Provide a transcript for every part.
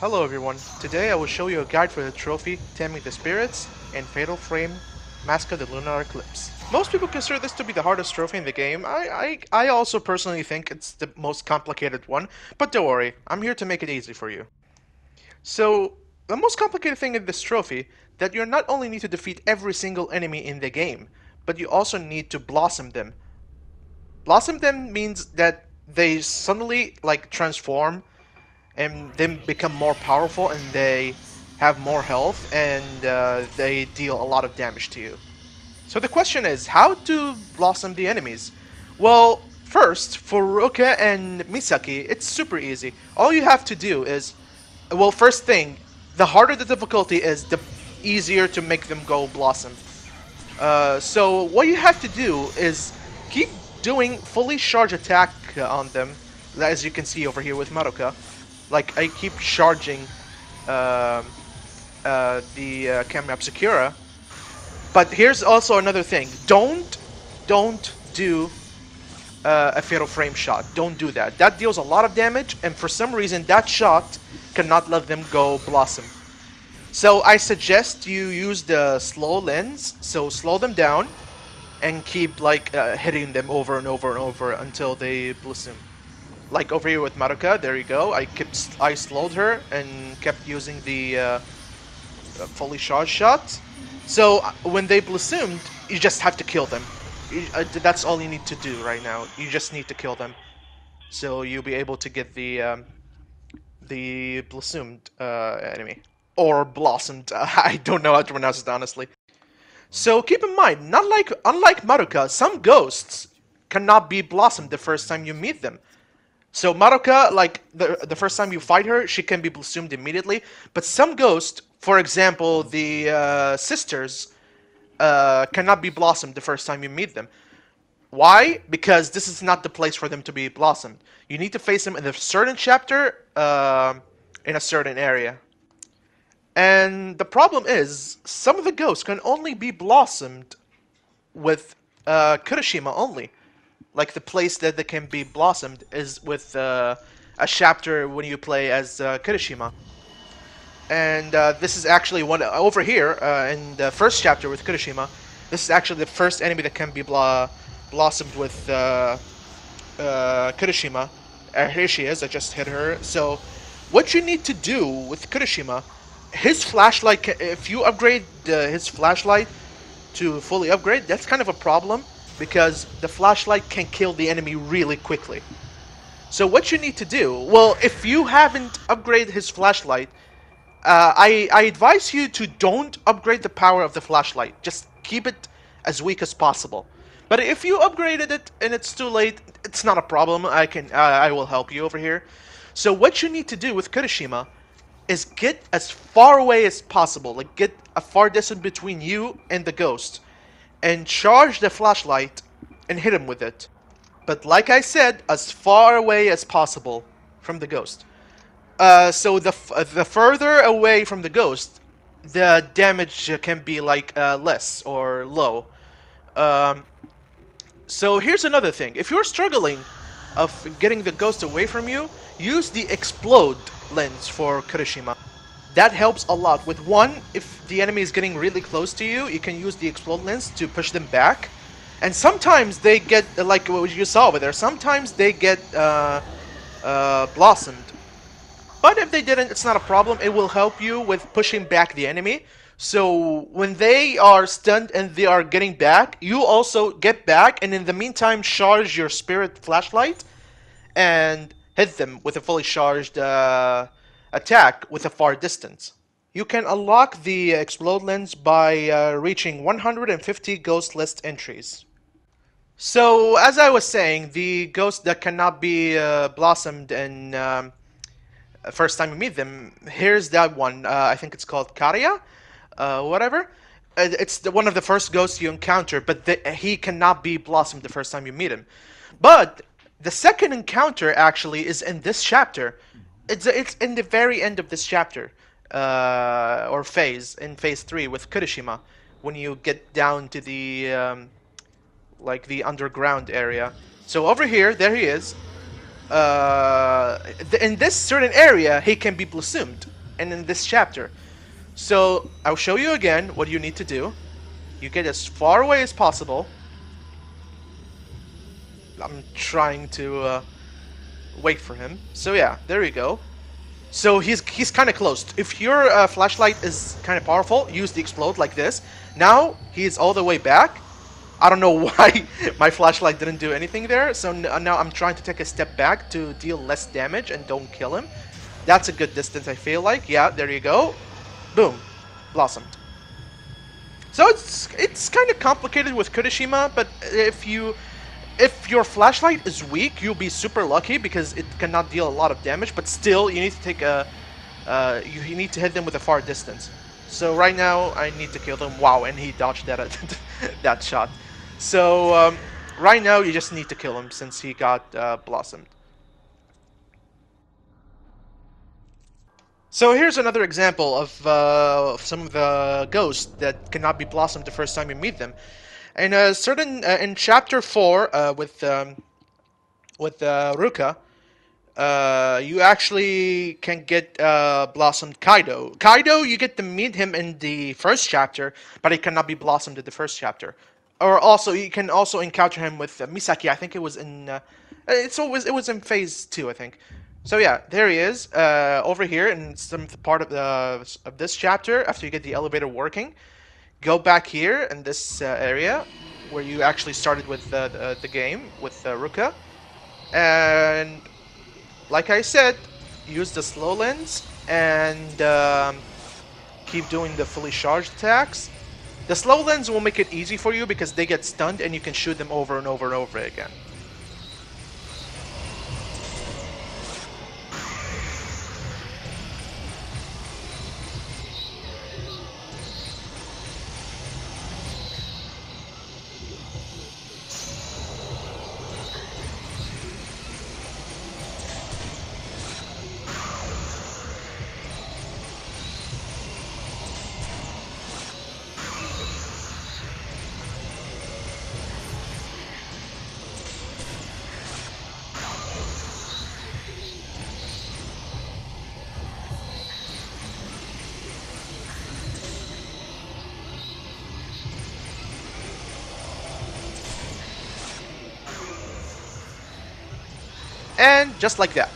Hello everyone, today I will show you a guide for the trophy Taming the Spirits and Fatal Frame Mask of the Lunar Eclipse. Most people consider this to be the hardest trophy in the game. I, I, I also personally think it's the most complicated one, but don't worry, I'm here to make it easy for you. So, the most complicated thing in this trophy, that you not only need to defeat every single enemy in the game, but you also need to blossom them. Blossom them means that they suddenly like transform and then become more powerful and they have more health and uh, they deal a lot of damage to you. So the question is, how to blossom the enemies? Well, first, for Ruka and Misaki, it's super easy. All you have to do is, well, first thing, the harder the difficulty is, the easier to make them go blossom. Uh, so what you have to do is keep doing fully charge attack on them, as you can see over here with Madoka. Like, I keep charging uh, uh, the uh, camera Obscura. But here's also another thing. Don't, don't do uh, a fatal frame shot. Don't do that. That deals a lot of damage, and for some reason, that shot cannot let them go Blossom. So I suggest you use the slow lens, so slow them down, and keep like uh, hitting them over and over and over until they blossom. Like over here with Maruka, there you go. I kept I slowed her and kept using the uh, fully charged shot. So uh, when they blossomed, you just have to kill them. You, uh, that's all you need to do right now. You just need to kill them. So you'll be able to get the um, the blossomed uh, enemy or blossomed. I don't know how to pronounce it honestly. So keep in mind, not like unlike Maruka, some ghosts cannot be blossomed the first time you meet them. So Madoka, like the the first time you fight her, she can be blossomed immediately. But some ghosts, for example, the uh, sisters, uh, cannot be blossomed the first time you meet them. Why? Because this is not the place for them to be blossomed. You need to face them in a certain chapter, uh, in a certain area. And the problem is, some of the ghosts can only be blossomed with uh, Kirishima only. Like the place that they can be blossomed is with uh, a chapter when you play as uh, Kirishima. And uh, this is actually one over here uh, in the first chapter with Kirishima. This is actually the first enemy that can be blah, blossomed with uh, uh, Kirishima. Uh, here she is. I just hit her. So, what you need to do with Kirishima his flashlight, if you upgrade uh, his flashlight to fully upgrade, that's kind of a problem because the flashlight can kill the enemy really quickly. So what you need to do, well, if you haven't upgraded his flashlight, uh, I, I advise you to don't upgrade the power of the flashlight. Just keep it as weak as possible. But if you upgraded it and it's too late, it's not a problem. I can uh, I will help you over here. So what you need to do with Kirishima is get as far away as possible, like get a far distance between you and the ghost, and charge the flashlight and hit him with it. But like I said, as far away as possible from the ghost. Uh, so the uh, the further away from the ghost, the damage can be like uh, less or low. Um, so here's another thing: if you're struggling of getting the ghost away from you, use the explode lens for Kirishima. That helps a lot. With one, if the enemy is getting really close to you, you can use the explode lens to push them back. And sometimes they get, like what you saw over there, sometimes they get uh, uh, blossomed. But if they didn't, it's not a problem. It will help you with pushing back the enemy. So when they are stunned and they are getting back, you also get back and in the meantime charge your spirit flashlight and hit them with a fully charged uh, attack with a far distance. You can unlock the explode lens by uh, reaching 150 ghost list entries. So, as I was saying, the ghost that cannot be uh, blossomed and um, first time you meet them, here's that one. Uh, I think it's called Karia, uh, whatever. It's the, one of the first ghosts you encounter, but the, he cannot be blossomed the first time you meet him. But the second encounter actually is in this chapter. It's it's in the very end of this chapter, uh, or phase in phase three with Kirishima, when you get down to the um, like the underground area. So over here, there he is. uh, th- in this certain area, he can be blossomed, and in this chapter. So I'll show you again what you need to do. You get as far away as possible. I'm trying to uh, wait for him. So yeah, there you go. So he's he's kind of close. If your uh, flashlight is kind of powerful, use the explode like this. Now he's all the way back. I don't know why my flashlight didn't do anything there. So now I'm trying to take a step back to deal less damage and don't kill him. That's a good distance, I feel like. Yeah, there you go. Boom. Blossomed. So it's it's kind of complicated with Kirishima, but if you if your flashlight is weak, you'll be super lucky because it cannot deal a lot of damage. But still, you need to take a uh, you, you need to hit them with a far distance. So right now, I need to kill them. Wow, and he dodged that that shot. So um, right now, you just need to kill him since he got uh, blossomed. So here's another example of, uh, of some of the ghosts that cannot be blossomed the first time you meet them. In a certain uh, in chapter four uh, with um, with uh, Ruka, uh, you actually can get uh, blossomed Kaido. Kaido, you get to meet him in the first chapter, but he cannot be blossomed in the first chapter. Or also, you can also encounter him with uh, Misaki. I think it was in. Uh, it's always it was in phase two, I think. So yeah, there he is uh, over here in some part of the of this chapter. After you get the elevator working, go back here in this uh, area where you actually started with uh, the, the, game with uh, Ruka, and like I said, use the slow lens and um, keep doing the fully charged attacks. The slow lens will make it easy for you because they get stunned and you can shoot them over and over and over again. And just like that.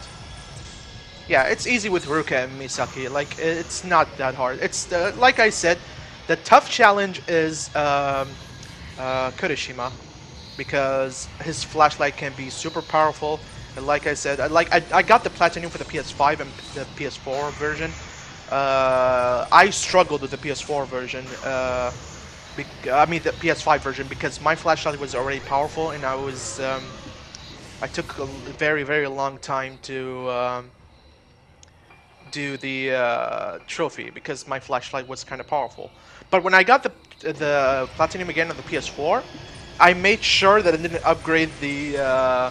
Yeah, it's easy with Ruka and Misaki. Like, it's not that hard. It's, uh, like I said, the tough challenge is um, uh, Kirishima. Because his flashlight can be super powerful. And like I said, I, like I, I got the Platinum for the PS5 and the PS4 version. Uh, I struggled with the PS4 version. Uh, I mean the PS5 version because my flashlight was already powerful and I was um, I took a very, very long time to um, do the uh, trophy because my flashlight was kind of powerful. But when I got the the platinum again on the PS4, I made sure that I didn't upgrade the uh,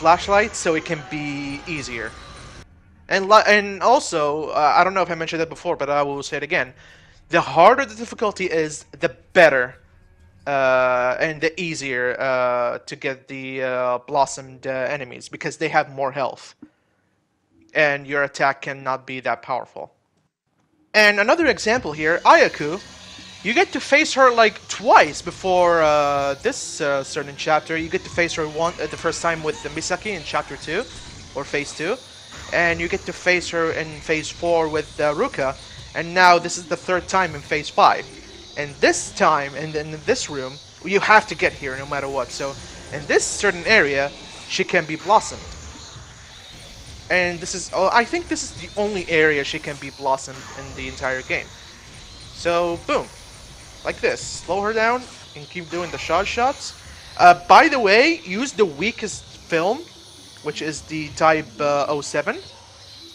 flashlight so it can be easier. And and also, uh, I don't know if I mentioned that before, but I will say it again. The harder the difficulty is, the better uh, and the easier uh, to get the uh, blossomed uh, enemies because they have more health. And your attack cannot be that powerful. And another example here, Ayaku, you get to face her like twice before uh, this uh, certain chapter. You get to face her one the first time with the Misaki in chapter 2 or phase 2 and you get to face her in phase 4 with Ruka. And now this is the third time in phase 5 and this time, and in this room, you have to get here no matter what. So, in this certain area, she can be blossomed. And this is, oh, I think this is the only area she can be blossomed in the entire game. So, boom. Like this. Slow her down and keep doing the shot shots. Uh, by the way, use the weakest film, which is the Type uh, 07,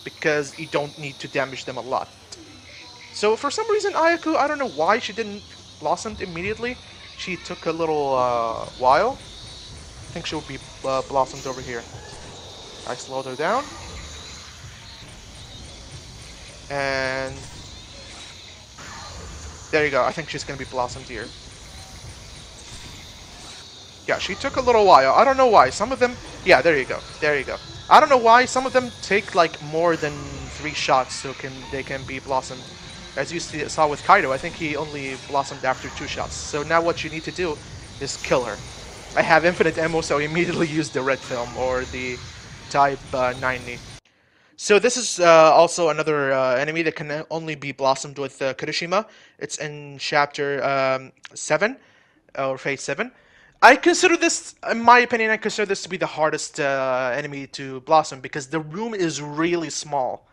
because you don't need to damage them a lot. So for some reason, Ayaku, I don't know why she didn't blossom immediately. She took a little uh, while. I think she'll be uh, blossomed over here. I slowed her down. And there you go. I think she's going to be blossomed here. Yeah, she took a little while. I don't know why. Some of them, Yeah, there you go. There you go. I don't know why some of them take like more than three shots so can they can be blossomed. As you see, saw with Kaido, I think he only blossomed after two shots. So now what you need to do is kill her. I have infinite ammo, so I immediately use the red film or the type uh, 90. So this is uh, also another uh, enemy that can only be blossomed with uh, Kirishima. It's in chapter um, 7, or phase 7. I consider this, in my opinion, I consider this to be the hardest uh, enemy to blossom because the room is really small.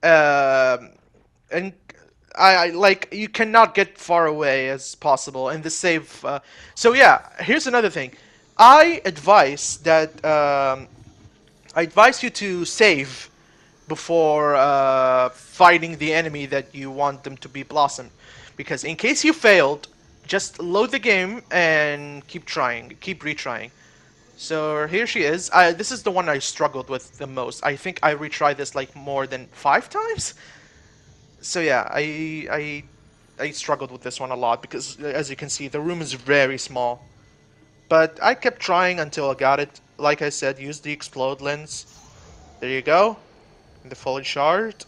Uh, and I, I, like you cannot get far away as possible and the save. Uh, so yeah, here's another thing. I advise that um, I advise you to save before uh, fighting the enemy that you want them to be blossomed. Because in case you failed, just load the game and keep trying, keep retrying. So here she is. I, this is the one I struggled with the most. I think I retried this like more than five times. So yeah, I I I struggled with this one a lot because as you can see, the room is very small. But I kept trying until I got it. Like I said, use the explode lens. There you go the fully shard.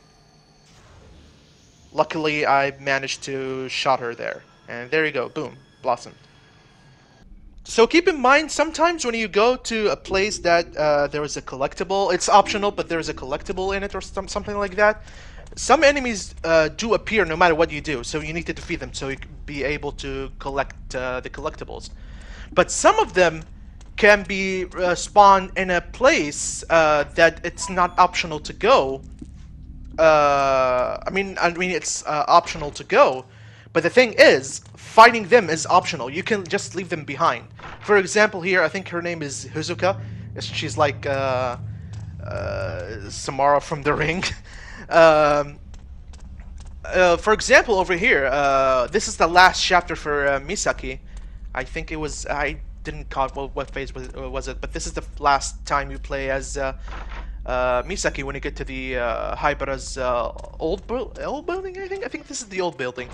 Luckily, I managed to shot her there. And there you go, boom, blossomed. So keep in mind, sometimes when you go to a place that uh, there is a collectible, it's optional, but there's a collectible in it or some, something like that. Some enemies uh, do appear no matter what you do, so you need to defeat them so you can be able to collect uh, the collectibles. But some of them can be uh, spawned in a place uh, that it's not optional to go. Uh, I mean, I mean it's uh, optional to go, but the thing is, fighting them is optional. You can just leave them behind. For example, here I think her name is Hizuka. She's like Samara from The Ring. Um, for example, over here, this is the last chapter for Misaki. I think it was I didn't caught what, what phase was, uh, was it, but this is the last time you play as uh, uh, Misaki when you get to the uh, Haibara's uh, old, old building, I think? I think this is the old building.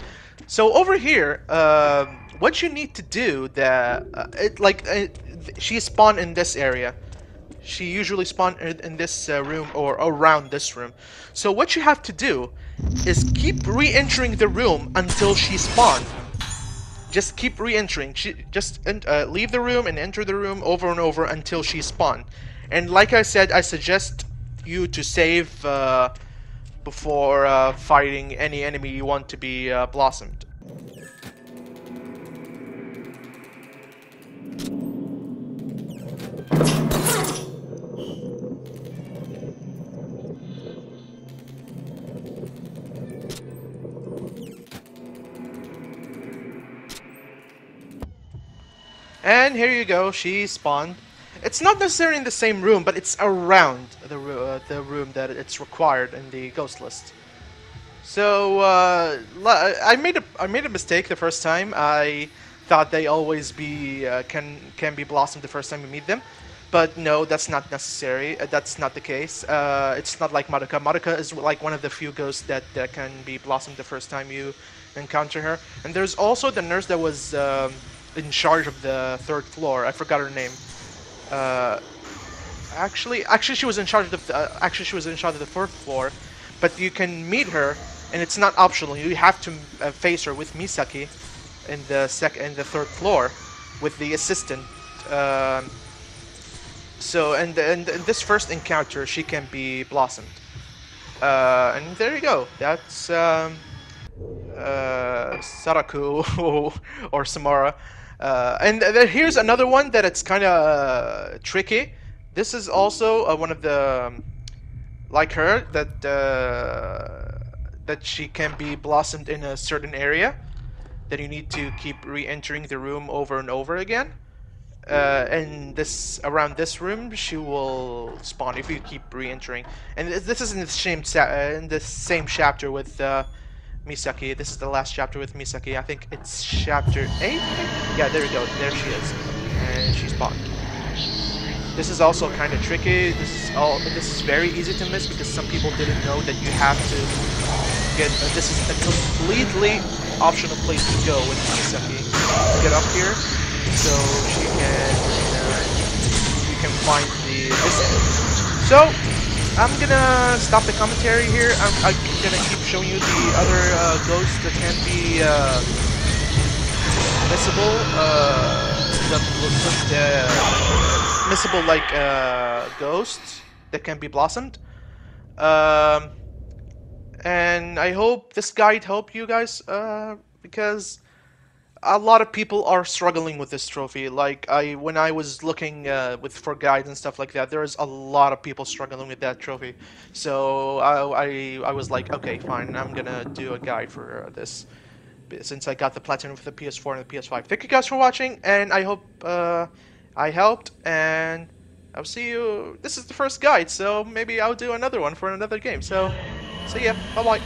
So over here, uh, what you need to do, that uh, it like she spawned in this area. She usually spawn in, this uh, room or around this room. So what you have to do is keep re-entering the room until she spawns. Just keep re-entering. Just uh, leave the room and enter the room over and over until she spawn. And like I said, I suggest you to save uh, before uh, fighting any enemy you want to be uh, blossomed. And here you go, she spawned. It's not necessarily in the same room, but it's around the, uh, the room that it's required in the ghost list. So uh, I made a I made a mistake the first time. I thought they always be uh, can can be blossomed the first time you meet them, but no, that's not necessary. Uh, that's not the case. Uh, it's not like Madoka. Madoka is like one of the few ghosts that, that can be blossomed the first time you encounter her. And there's also the nurse that was. Um, in charge of the third floor. I forgot her name. Uh, actually, actually she was in charge of the. Uh, actually, she was in charge of the fourth floor, but you can meet her, and it's not optional. You have to uh, face her with Misaki in the sec in the third floor with the assistant. Um, so, and, and, this first encounter, she can be blossomed. Uh, and there you go. That's um, uh, Saraku or Samara. Uh, and then here's another one that it's kind of uh, tricky. This is also uh, one of the um, like her that uh, that she can be blossomed in a certain area that you need to keep re-entering the room over and over again. Uh, and this around this room, she will spawn if you keep re-entering. And this is in the same uh, in the same chapter with Misaki. This is the last chapter with Misaki. I think it's chapter 8? Yeah, there we go. There she is. And she's spawned. This is also kind of tricky. This is all. This is very easy to miss because some people didn't know that you have to get. Uh, this is a completely optional place to go with Misaki. Get up here, so she can. Uh, you can find the. So I'm gonna stop the commentary here. I'm, I'm gonna keep showing you the other uh, ghosts that can be uh, missable. Uh, the, missable like uh, ghosts that can be blossomed. Um, and I hope this guide helped you guys uh, because a lot of people are struggling with this trophy. Like I, when I was looking uh, with for guides and stuff like that, there is a lot of people struggling with that trophy. So I, I, I was like, okay, fine, I'm gonna do a guide for this, since I got the platinum for the PS4 and the PS5. Thank you guys for watching, and I hope uh, I helped. And I'll see you. This is the first guide, so maybe I'll do another one for another game. So, see ya. Bye bye.